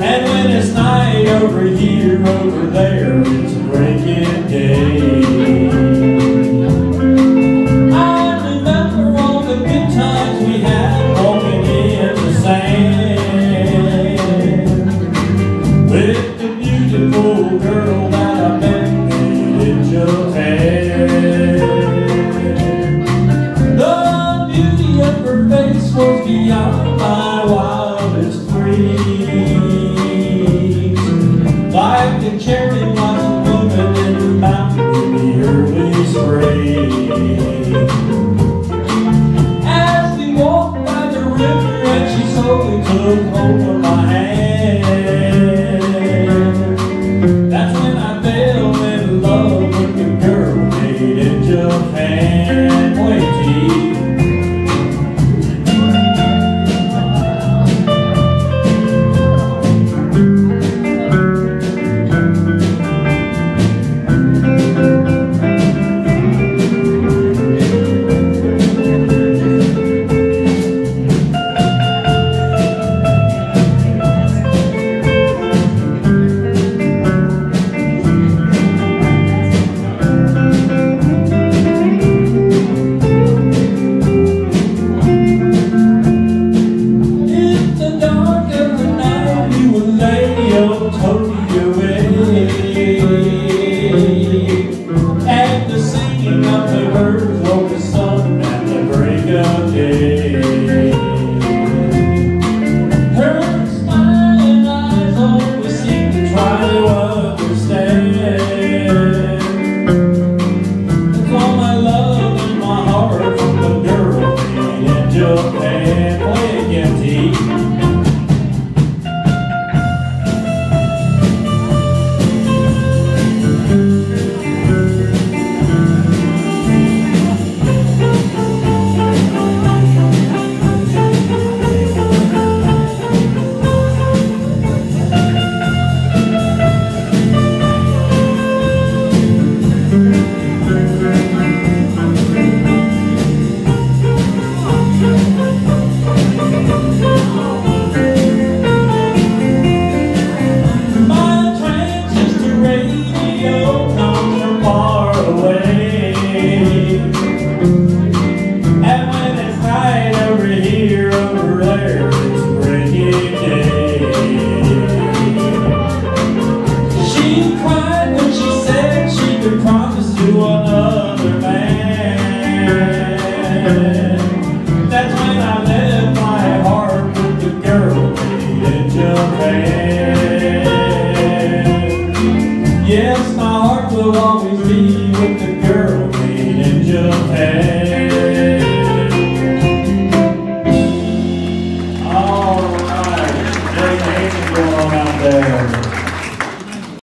And when it's night over here, over there, it's breaking day. I remember all the good times we had in the sand with the beautiful girl that I met in Joe. beyond my wildest dreams. Life can heart will always be with the girl made in Japan.